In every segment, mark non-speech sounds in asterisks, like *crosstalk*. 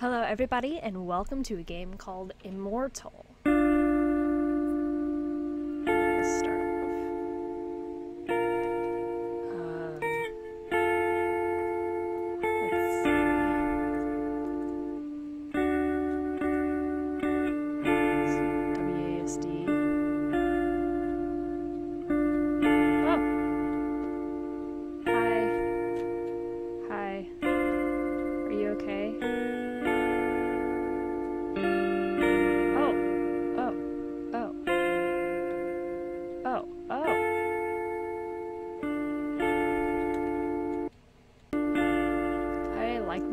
Hello, everybody, and welcome to a game called Immortall.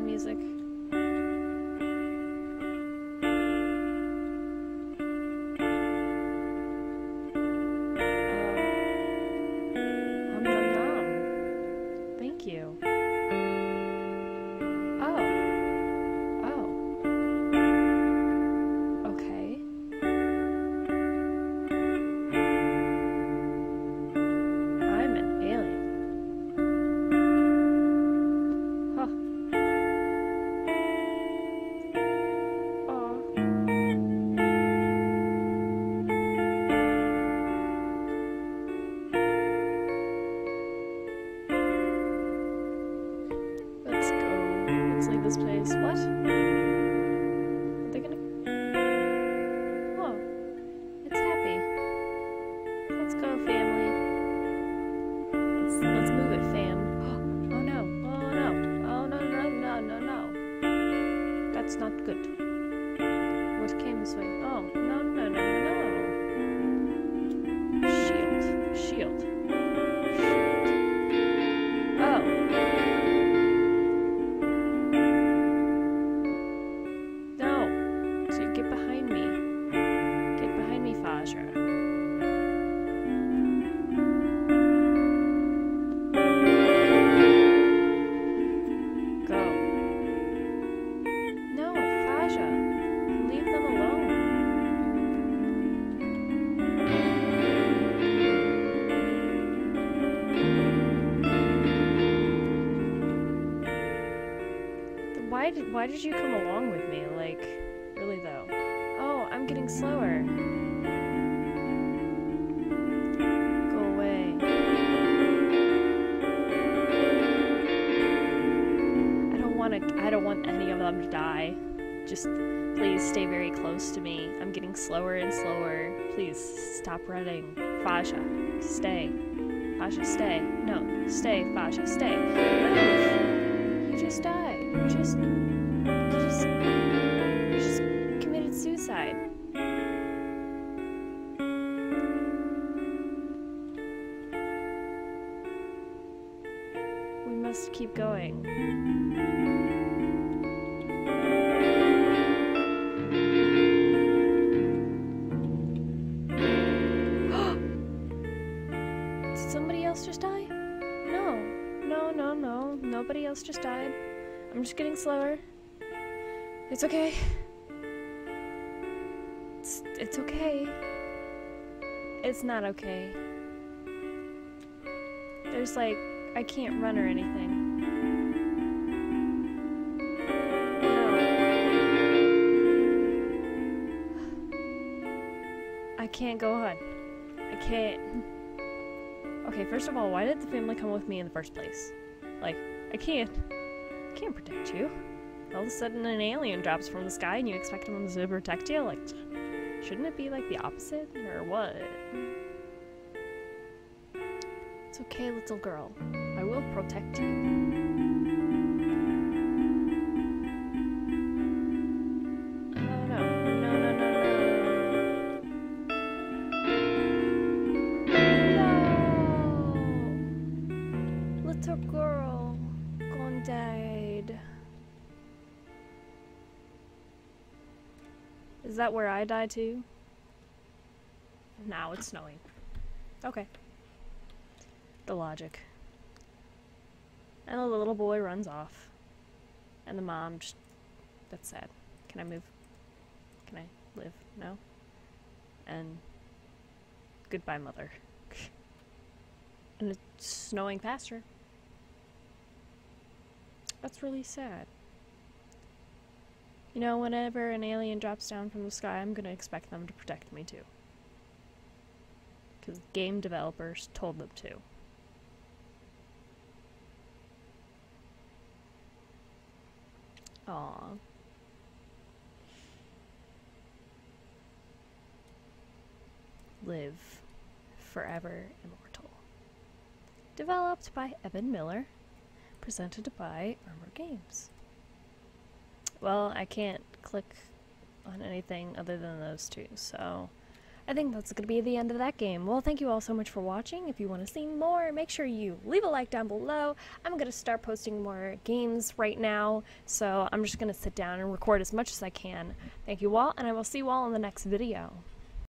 Music. Leave this place. What? Are they gonna? Oh, it's happy. Let's go, family. Let's let's move it, fam. *gasps* Oh no! Oh no! Oh no! No! No! No! No! That's not good. What came this way? Why did why did you come along with me? Like, really though. Oh, I'm getting slower. Go away. I don't want to I don't want any of them to die. Just please stay very close to me. I'm getting slower and slower. Please stop running. Faja, stay. Faja, stay. No, stay, Faja, stay. Just died. You just you just you just committed suicide. We must keep going. Nobody else just died. I'm just getting slower. It's okay. It's, it's okay. It's not okay. There's like, I can't run or anything. I can't go on. I can't. Okay, first of all, why did the family come with me in the first place? Like, I can't. I can't protect you. All of a sudden, an alien drops from the sky and you expect them to protect you? Like, shouldn't it be like the opposite? Or what? It's okay, little girl. I will protect you. Oh, no. No, no, no, no. No! Little girl died. Is that where I die too? Now it's snowing. Okay. The logic. And the little boy runs off. And the mom just. That's sad. Can I move? Can I live? No? And. Goodbye, mother. *laughs* and it's snowing past her. That's really sad. You know, whenever an alien drops down from the sky, I'm gonna expect them to protect me too. Because game developers told them to. Aw. Live Forever Immortall. Developed by Evan Miller, presented by Armor Games. Well, I can't click on anything other than those two, so I think that's going to be the end of that game. Well, thank you all so much for watching. If you want to see more, make sure you leave a like down below. I'm going to start posting more games right now, so I'm just going to sit down and record as much as I can. Thank you all, and I will see you all in the next video.